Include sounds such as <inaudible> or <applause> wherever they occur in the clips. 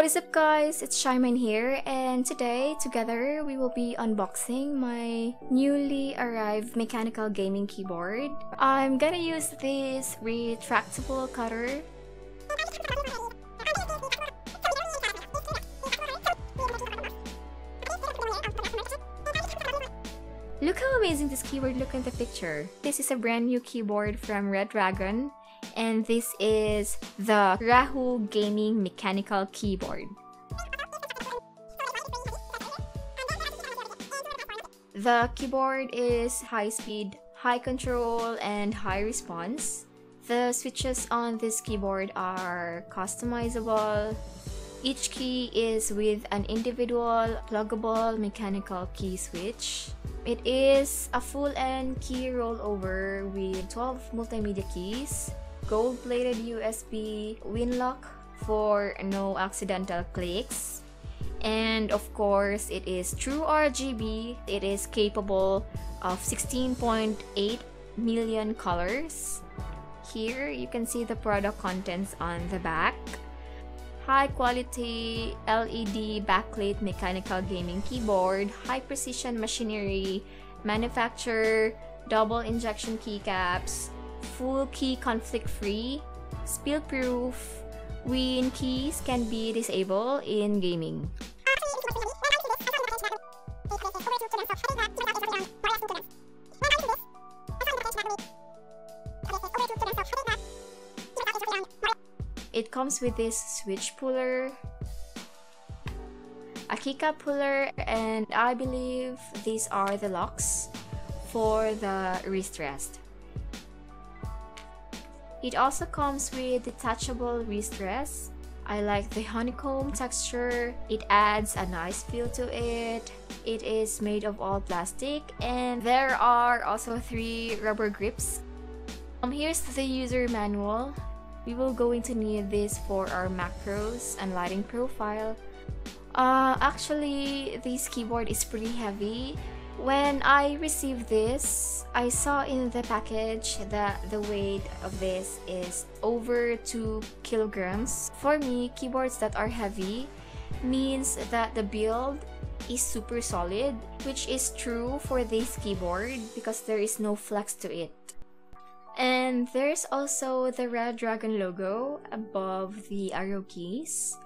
What is up guys, it's Shyman here and today together we will be unboxing my newly arrived mechanical gaming keyboard. I'm gonna use this retractable cutter. Look how amazing this keyboard look in the picture. This is a brand new keyboard from Redragon and this is the Rahu Gaming Mechanical Keyboard. The keyboard is high speed, high control, and high response. The switches on this keyboard are customizable. Each key is with an individual pluggable mechanical key switch. It is a full N-key rollover with 12 multimedia keys gold-plated USB Winlock for no accidental clicks. And of course, it is true RGB. It is capable of 16.8 million colors. Here, you can see the product contents on the back. High quality LED backlit mechanical gaming keyboard, high precision machinery, manufacturer, double injection keycaps, full key conflict free, spill proof, Win keys can be disabled in gaming. It comes with this switch puller, a keycap puller, and I believe these are the locks for the wrist rest. It also comes with detachable wrist rest. I like the honeycomb texture. It adds a nice feel to it. It is made of all plastic and there are also three rubber grips. Um, here's the user manual. We will going to need this for our macros and lighting profile. Uh, actually, this keyboard is pretty heavy when I received this, I saw in the package that the weight of this is over 2 kilograms. For me, keyboards that are heavy means that the build is super solid, which is true for this keyboard because there is no flex to it. And there's also the Redragon logo above the arrow keys.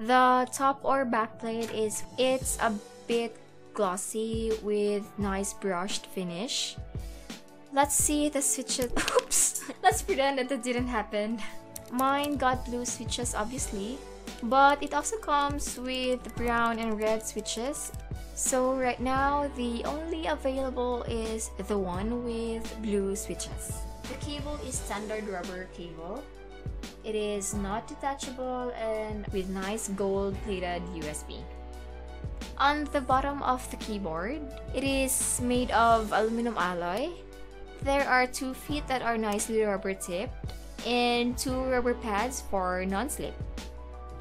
The top or back plate is it's a bit glossy with nice brushed finish. Let's see the switches. <laughs> Oops! Let's pretend that that didn't happen. Mine got blue switches obviously, but it also comes with brown and red switches. So right now, the only available is the one with blue switches. The cable is standard rubber cable. It is not detachable and with nice gold plated USB. On the bottom of the keyboard, it is made of aluminum alloy. There are two feet that are nicely rubber tipped and two rubber pads for non-slip.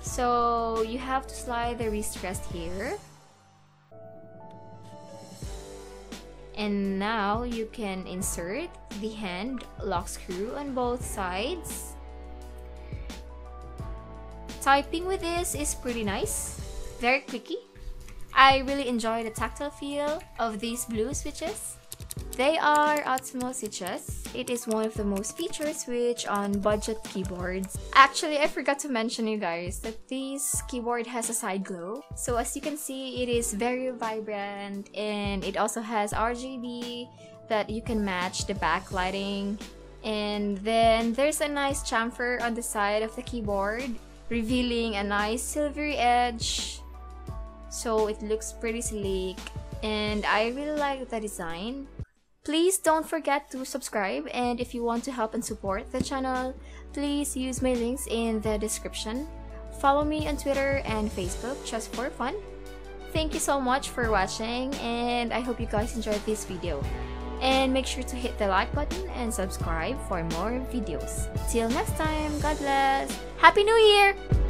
So you have to slide the wrist rest here. And now you can insert the hand lock screw on both sides. Typing with this is pretty nice, very clicky. I really enjoy the tactile feel of these blue switches. They are Outemu switches. It is one of the most featured switch on budget keyboards. Actually, I forgot to mention you guys that this keyboard has a side glow. So as you can see, it is very vibrant and it also has RGB that you can match the backlighting. And then there's a nice chamfer on the side of the keyboard, revealing a nice silvery edge so it looks pretty sleek and I really like the design. Please don't forget to subscribe and if you want to help and support the channel, please use my links in the description. Follow me on Twitter and Facebook just for fun. Thank you so much for watching and I hope you guys enjoyed this video. And make sure to hit the like button and subscribe for more videos. Till next time, God bless! Happy New Year!